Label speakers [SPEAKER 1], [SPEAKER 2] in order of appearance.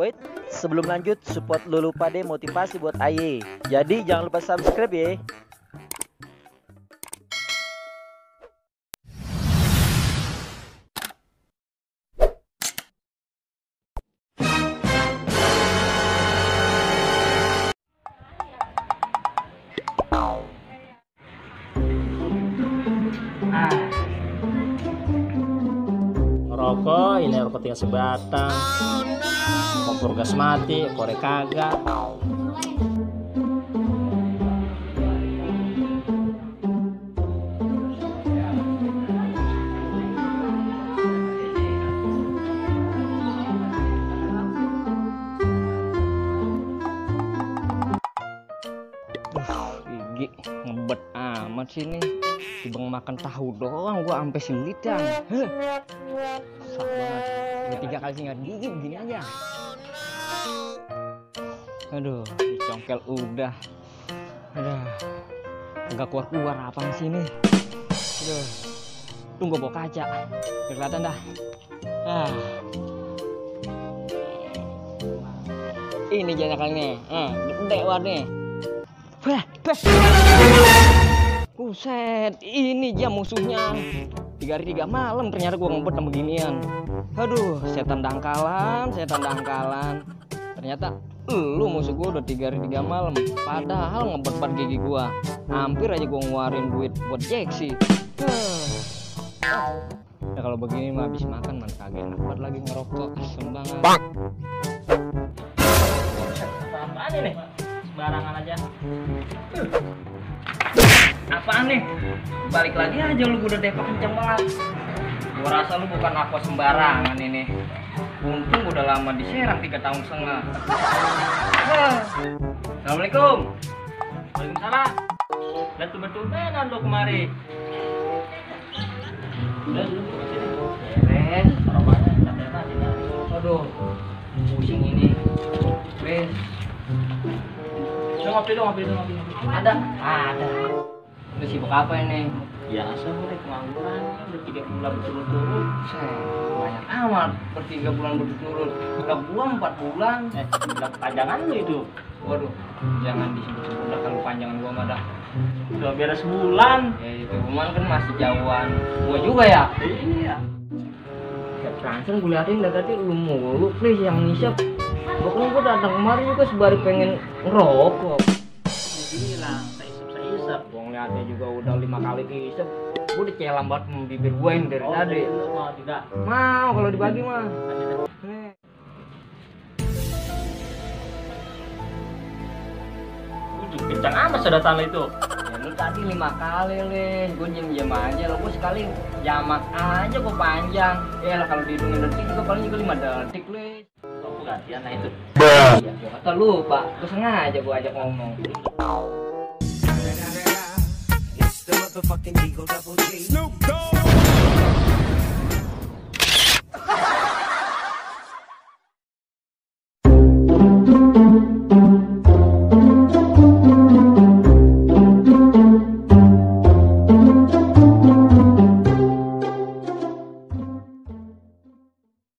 [SPEAKER 1] Wait. Sebelum lanjut support Lulu Pade motivasi buat Aye. Jadi jangan lupa subscribe ya.
[SPEAKER 2] Rokok, ini rokok tinggal sebatang. Kompor gas mati, korek kagak. Ngebet amat sih nih. Dibang makan tahu doang gua sampai sulit dan. Tiga kali singkat gigi begini aja. Aduh, dicongkel udah. Aduh. Enggak keluar-keluar apa sih ini? Aduh. Tunggu bawa kaca. Kelihatan dah. Ah. Ini jangan kali nih. Ah, gede warnanya. Buset, ini dia musuhnya. Tiga hari tiga malam ternyata gua ngumpet sama beginian. Aduh, setan dangkalan, setan dangkalan. Ternyata lu musuh gua udah tiga hari tiga malam. Padahal ngebet gigi gua. Hampir aja gua ngeluarin duit buat Jaxi. Ya kalau begini mah habis makan man kagak enak banget lagi ngerokok asem banget. Apaan ini? Sembarangan aja. Apaan nih? Balik lagi aja lu udah tepok kenceng banget. Gua rasa lu bukan aqua sembarangan ini. Untung udah lama diserang tiga tahun setengah. Ah. Assalamualaikum. Waalaikumsalam. Dan betul benar lu kemari. Udah sini. Beres, taruhannya capek banget. Aduh, pusing ini. Beres. Udah ngopi dong, ngopi dong, ngopi. Ada? Ada. Lu sibuk apa ini? Biasa gue pengangguran, udah tiga bulan berturut-turut. Banyak amat bertiga bulan berturut-turut. Udah gua empat bulan. Eh, udah panjangan lu itu. Waduh, jangan disebut-sebut dah kalau panjangan gua mah dah. Udah beres sebulan. Ya itu, cuman kan masih jauhan. Gua juga ya? Iya. Ya transfer gue liatin dari tadi lu mulu please yang nisap. Gua kan gua datang kemarin juga sebari pengen ngerokok. Saya isep. Gua ngeliatnya juga udah lima kali isep. Gua dicelam banget sama bibir gua yang dari tadi.
[SPEAKER 1] mau tidak?
[SPEAKER 2] Mau kalau dibagi mah. Nih.
[SPEAKER 1] Kencang amat sedotan itu.
[SPEAKER 2] Ya lu tadi lima kali nih, gue diem diem aja lo gue sekali jamak aja kok panjang. Ya lah kalau dihitungin detik juga paling juga lima detik lis.
[SPEAKER 1] Aku gantian nah itu.
[SPEAKER 2] Iya, gue kata lupa, gue sengaja gue ajak ngomong.
[SPEAKER 3] the motherfucking Eagle Double G. Snoop Dogg.